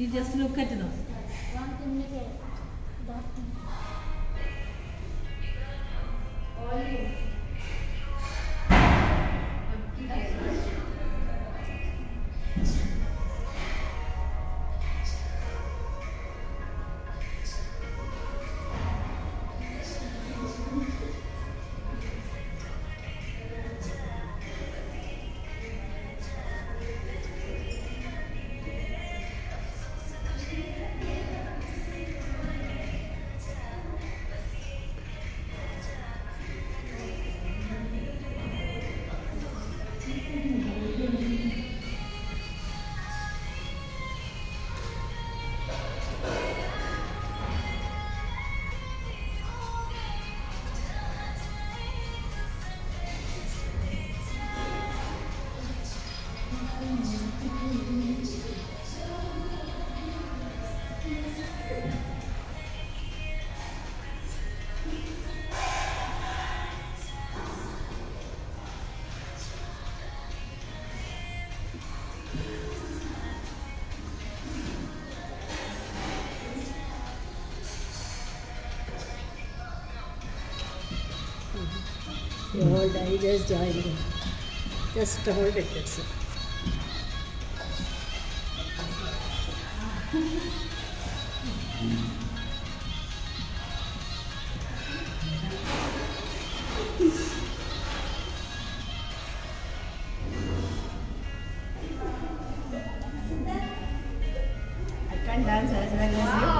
You just look at them. You hold, I just joined you. Just hold it, that's it. I can't dance as well as